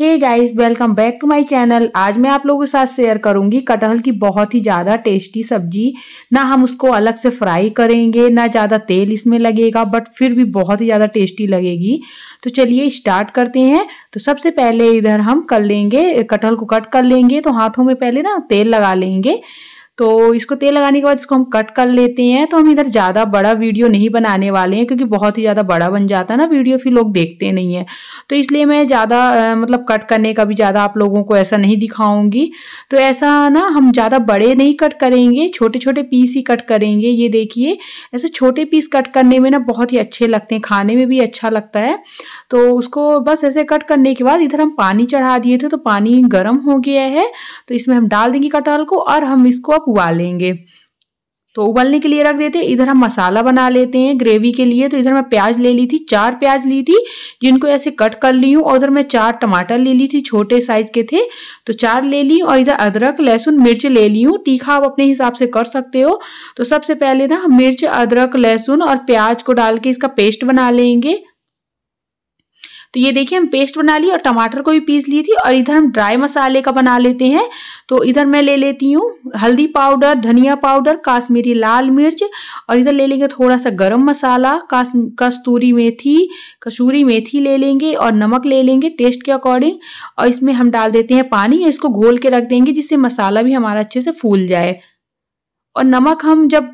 Hey guys welcome back to my channel आज मैं आप लोगों के साथ शेयर करूँगी कटहल की बहुत ही ज़्यादा टेस्टी सब्ज़ी। ना हम उसको अलग से फ्राई करेंगे, ना ज़्यादा तेल इसमें लगेगा बट फिर भी बहुत ही ज़्यादा टेस्टी लगेगी। तो चलिए स्टार्ट करते हैं। तो सबसे पहले इधर हम कर लेंगे, कटहल को कट कर लेंगे। तो हाथों में पहले ना तेल लगा लेंगे। तो इसको तेल लगाने के बाद इसको हम कट कर लेते हैं। तो हम इधर ज़्यादा बड़ा वीडियो नहीं बनाने वाले हैं, क्योंकि बहुत ही ज़्यादा बड़ा बन जाता है ना वीडियो फिर लोग देखते नहीं है। तो इसलिए मैं ज़्यादा मतलब कट करने का भी ज़्यादा आप लोगों को ऐसा नहीं दिखाऊँगी। तो ऐसा ना हम ज़्यादा बड़े नहीं कट करेंगे छोटे छोटे पीस ही कट करेंगे। ये देखिए, ऐसे छोटे पीस कट करने में ना बहुत ही अच्छे लगते हैं, खाने में भी अच्छा लगता है। तो उसको बस ऐसे कट करने के बाद इधर हम पानी चढ़ा दिए थे तो पानी गर्म हो गया है। तो इसमें हम डाल देंगे कटहल को और हम इसको उबालेंगे। तो उबलने के लिए रख देते हैं। इधर हम मसाला बना लेते हैं ग्रेवी के लिए। तो इधर मैं प्याज ले ली थी, चार प्याज ली थी, जिनको ऐसे कट कर ली हूँ। और इधर मैं चार टमाटर ले ली थी, छोटे साइज़ के थे। तो चार ले ली और इधर अदरक, लहसुन, मिर्च ले ली हूँ। तीखा आप अपने हिसाब से कर सकते हो। तो सबसे पहले ना हम मिर्च, अदरक, लहसुन और प्याज को डाल के इसका पेस्ट बना लेंगे। तो ये देखिए, हम पेस्ट बना ली और टमाटर को भी पीस ली थी और इधर हम ड्राई मसाले का बना लेते हैं। तो इधर मैं ले लेती हूँ हल्दी पाउडर धनिया पाउडर काश्मीरी लाल मिर्च और इधर ले लेंगे थोड़ा सा गरम मसाला कस्तूरी मेथी, कसूरी मेथी ले लेंगे और नमक ले लेंगे टेस्ट के अकॉर्डिंग और इसमें हम डाल देते हैं पानी, इसको घोल के रख देंगे जिससे मसाला भी हमारा अच्छे से फूल जाए। और नमक हम जब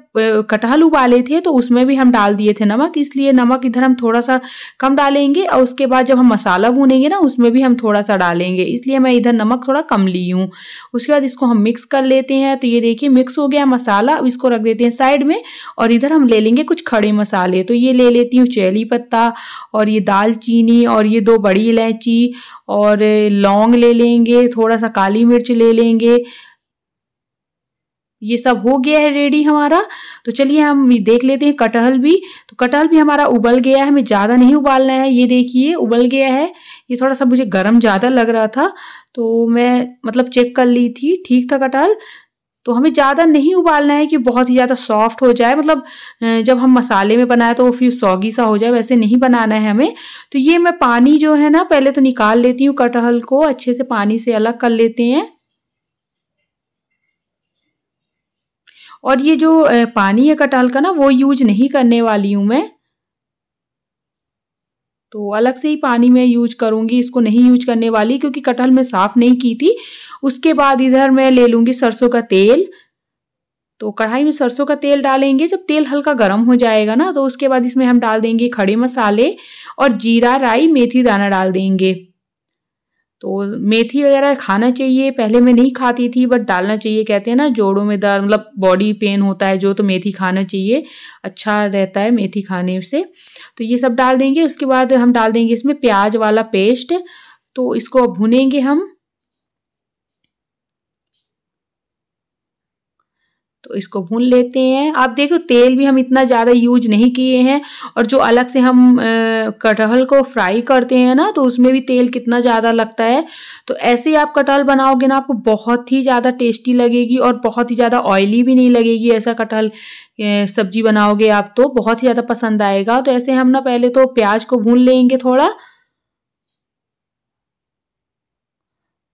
कटहल उबाले थे तो उसमें भी हम डाल दिए थे नमक, इसलिए नमक इधर हम थोड़ा सा कम डालेंगे और उसके बाद जब हम मसाला भूनेंगे ना, उसमें भी हम थोड़ा सा डालेंगे, इसलिए मैं इधर नमक थोड़ा कम ली हूँ। उसके बाद इसको हम मिक्स कर लेते हैं तो ये देखिए मिक्स हो गया मसाला, अब इसको रख देते हैं साइड में और इधर हम ले लेंगे कुछ खड़े मसाले तो ये ले लेती हूँ चैली पत्ता और ये दालचीनी और ये दो बड़ी इलायची और लौंग ले लेंगे थोड़ा सा काली मिर्च ले लेंगे ये सब हो गया है रेडी हमारा। तो चलिए हम देख लेते हैं, कटहल भी। तो कटहल भी हमारा उबल गया है, हमें ज़्यादा नहीं उबालना है। ये देखिए, उबल गया है। ये थोड़ा सा मुझे गर्म ज़्यादा लग रहा था तो मैं मतलब चेक कर ली थी, ठीक था कटहल। तो हमें ज़्यादा नहीं उबालना है कि बहुत ही ज़्यादा सॉफ्ट हो जाए। मतलब जब हम मसाले में बनाए तो वो फिर सौगी सा हो जाए, वैसे नहीं बनाना है हमें। तो ये मैं पानी जो है ना, पहले तो निकाल लेती हूँ कटहल को, अच्छे से पानी से अलग कर लेते हैं। और ये जो पानी है कटहल का ना, वो यूज़ नहीं करने वाली हूँ मैं। तो अलग से ही पानी में यूज़ करूँगी, इसको नहीं यूज़ करने वाली, क्योंकि कटहल में साफ़ नहीं की थी। उसके बाद इधर मैं ले लूँगी सरसों का तेल। तो कढ़ाई में सरसों का तेल डालेंगे, जब तेल हल्का गर्म हो जाएगा ना तो उसके बाद इसमें हम डाल देंगे खड़े मसाले और जीरा, राई, मेथी, दाना डाल देंगे। तो मेथी वगैरह खाना चाहिए, पहले मैं नहीं खाती थी बट डालना चाहिए, कहते हैं ना, जोड़ों में दर्द मतलब बॉडी पेन होता है जो तो मेथी खाना चाहिए अच्छा रहता है मेथी खाने से। तो ये सब डाल देंगे, उसके बाद हम डाल देंगे इसमें प्याज वाला पेस्ट तो इसको अब भुनेंगे हम। तो इसको भून लेते हैं। आप देखो, तेल भी हम इतना ज़्यादा यूज़ नहीं किए हैं और जो अलग से हम कटहल को फ्राई करते हैं ना तो उसमें भी तेल कितना ज़्यादा लगता है। तो ऐसे ही आप कटहल बनाओगे ना, आपको बहुत ही ज़्यादा टेस्टी लगेगी और बहुत ही ज़्यादा ऑयली भी नहीं लगेगी ऐसा कटहल सब्ज़ी बनाओगे आप तो बहुत ही ज़्यादा पसंद आएगा। तो ऐसे हम ना, पहले तो प्याज को भून लेंगे थोड़ा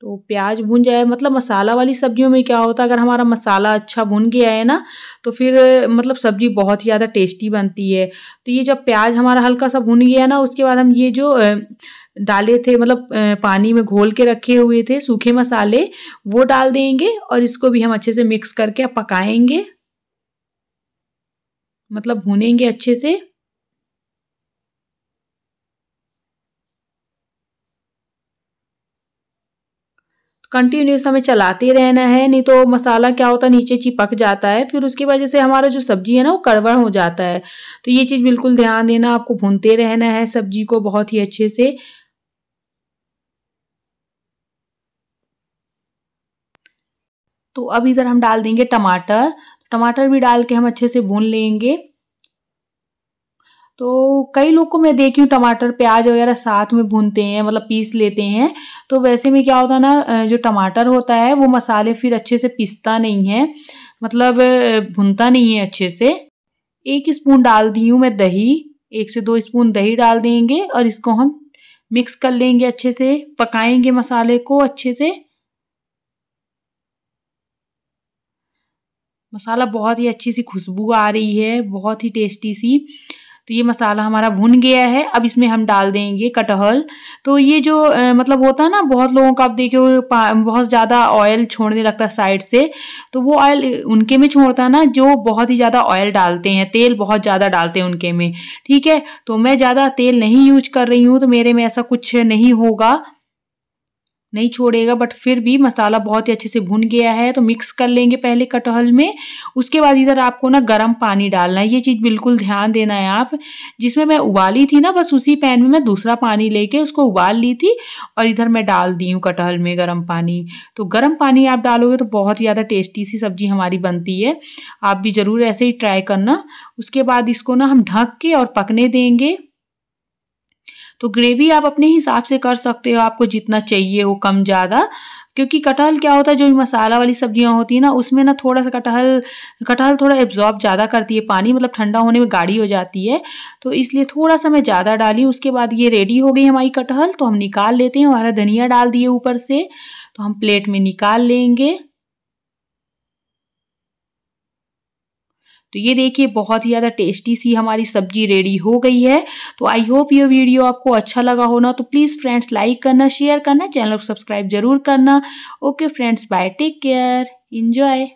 तो प्याज भुन जाए मतलब मसाला वाली सब्जियों में क्या होता है, अगर हमारा मसाला अच्छा भुन गया है ना तो फिर मतलब सब्ज़ी बहुत ही ज़्यादा टेस्टी बनती है। तो ये जब प्याज हमारा हल्का सा भुन गया ना, उसके बाद हम ये जो डाले थे मतलब पानी में घोल के रखे हुए थे सूखे मसाले, वो डाल देंगे और इसको भी हम अच्छे से मिक्स करके पकाएँगे। मतलब भुनेंगे अच्छे से। कंटिन्यूस हमें चलाते रहना है, नहीं तो मसाला क्या होता है, नीचे चिपक जाता है, फिर उसकी वजह से हमारा जो सब्ज़ी है ना, वो कड़वड़ हो जाता है। तो ये चीज़ बिल्कुल ध्यान देना, आपको भूनते रहना है सब्ज़ी को बहुत ही अच्छे से। तो अब इधर हम डाल देंगे टमाटर टमाटर भी डाल के हम अच्छे से भून लेंगे। तो कई लोग को मैं देखी हूँ, टमाटर, प्याज वगैरह साथ में भूनते हैं मतलब पीस लेते हैं। तो वैसे में क्या होता है ना जो टमाटर होता है, वो मसाले फिर अच्छे से पिसता नहीं है मतलब भुनता नहीं है अच्छे से। एक स्पून डाल दी हूँ मैं दही, एक से दो स्पून दही डाल देंगे और इसको हम मिक्स कर लेंगे अच्छे से, पकाएँगे मसाले को अच्छे से। मसाला बहुत ही अच्छी सी खुशबू आ रही है, बहुत ही टेस्टी सी। तो ये मसाला हमारा भुन गया है। अब इसमें हम डाल देंगे कटहल। तो ये जो आ, मतलब होता है ना बहुत लोगों का आप देखे बहुत ज़्यादा ऑयल छोड़ने लगता है साइड से। तो वो ऑयल उनके में छोड़ता है ना जो बहुत ही ज़्यादा ऑयल डालते हैं तेल बहुत ज़्यादा डालते हैं उनके में। ठीक है? तो मैं ज़्यादा तेल नहीं यूज़ कर रही हूँ तो मेरे में ऐसा कुछ नहीं होगा। नहीं छोड़ेगा बट फिर भी मसाला बहुत ही अच्छे से भुन गया है तो मिक्स कर लेंगे पहले कटहल में। उसके बाद इधर आपको ना गर्म पानी डालना है, ये चीज़ बिल्कुल ध्यान देना है आप। जिसमें मैं उबाली थी ना, बस उसी पैन में मैं दूसरा पानी लेके उसको उबाल ली थी, और इधर मैं डाल दी हूँ कटहल में गर्म पानी। तो गर्म पानी आप डालोगे तो बहुत ही ज़्यादा टेस्टी सी सब्ज़ी हमारी बनती है। आप भी ज़रूर ऐसे ही ट्राई करना। उसके बाद इसको ना हम ढक के और पकने देंगे। तो ग्रेवी आप अपने हिसाब से कर सकते हो, आपको जितना चाहिए हो कम ज़्यादा। क्योंकि कटहल क्या होता है, जो मसाला वाली सब्ज़ियाँ होती है ना, उसमें ना थोड़ा सा कटहल कटहल थोड़ा एब्जॉर्ब ज़्यादा करती है पानी मतलब ठंडा होने में गाढ़ी हो जाती है। तो इसलिए थोड़ा सा मैं ज़्यादा डाली, उसके बाद ये रेडी हो गई हमारी कटहल तो हम निकाल लेते हैं, और हरा धनिया डाल दिए ऊपर से तो हम प्लेट में निकाल लेंगे। तो ये देखिए, बहुत ही ज़्यादा टेस्टी सी हमारी सब्ज़ी रेडी हो गई है। तो आई होप ये वीडियो आपको अच्छा लगा हो ना तो प्लीज़ फ्रेंड्स लाइक करना शेयर करना चैनल को सब्सक्राइब ज़रूर करना। Okay friends bye take care enjoy